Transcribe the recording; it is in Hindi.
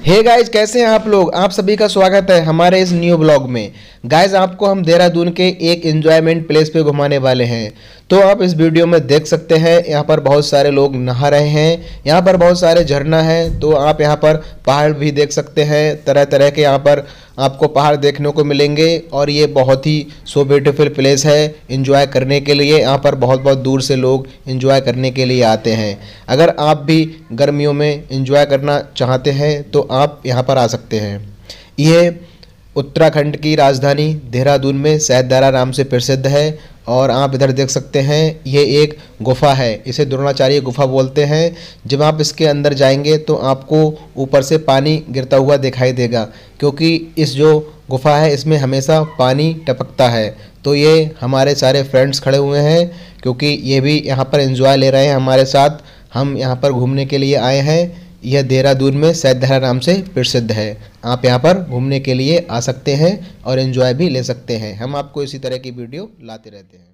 हे गाइज़ कैसे हैं आप लोग? आप सभी का स्वागत है हमारे इस न्यू ब्लॉग में। गाइज़ आपको हम देहरादून के एक एंजॉयमेंट प्लेस पे घुमाने वाले हैं। तो आप इस वीडियो में देख सकते हैं, यहाँ पर बहुत सारे लोग नहा रहे हैं। यहाँ पर बहुत सारे झरना है तो आप यहाँ पर पहाड़ भी देख सकते हैं। तरह तरह के यहाँ पर आपको पहाड़ देखने को मिलेंगे और ये बहुत ही सो ब्यूटीफुल प्लेस है इंजॉय करने के लिए। यहाँ पर बहुत बहुत दूर से लोग इंजॉय करने के लिए आते हैं। अगर आप भी गर्मियों में इंजॉय करना चाहते हैं तो आप यहाँ पर आ सकते हैं। ये उत्तराखंड की राजधानी देहरादून में सैदारा नाम से प्रसिद्ध है और आप इधर देख सकते हैं, ये एक गुफा है। इसे द्रोणाचार्य गुफा बोलते हैं। जब आप इसके अंदर जाएँगे तो आपको ऊपर से पानी गिरता हुआ दिखाई देगा, क्योंकि इस जो गुफा है, इसमें हमेशा पानी टपकता है। तो ये हमारे सारे फ्रेंड्स खड़े हुए हैं, क्योंकि ये भी यहाँ पर एंजॉय ले रहे हैं हमारे साथ। हम यहाँ पर घूमने के लिए आए हैं। यह देहरादून में सैदहरा नाम से प्रसिद्ध है। आप यहाँ पर घूमने के लिए आ सकते हैं और एंजॉय भी ले सकते हैं। हम आपको इसी तरह की वीडियो लाते रहते हैं।